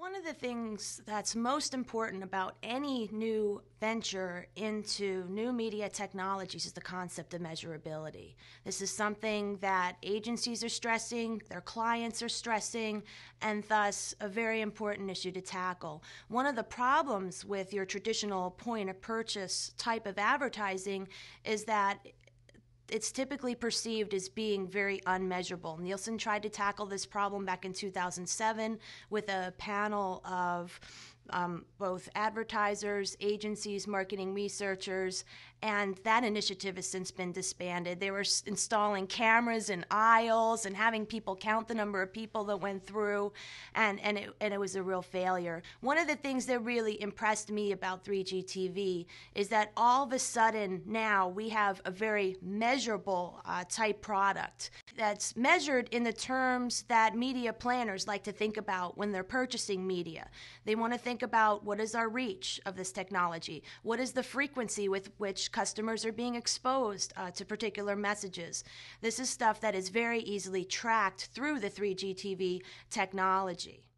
One of the things that's most important about any new venture into new media technologies is the concept of measurability. This is something that agencies are stressing, their clients are stressing, and thus a very important issue to tackle. One of the problems with your traditional point of purchase type of advertising is that it's typically perceived as being very unmeasurable. Nielsen tried to tackle this problem back in 2007 with a panel of um, both advertisers, agencies, marketing researchers, and that initiative has since been disbanded. They were installing cameras in aisles and having people count the number of people that went through, and, and, it, and it was a real failure. One of the things that really impressed me about 3G TV is that all of a sudden now we have a very measurable uh, type product that's measured in the terms that media planners like to think about when they're purchasing media. They want to think about what is our reach of this technology? What is the frequency with which customers are being exposed uh, to particular messages? This is stuff that is very easily tracked through the 3G TV technology.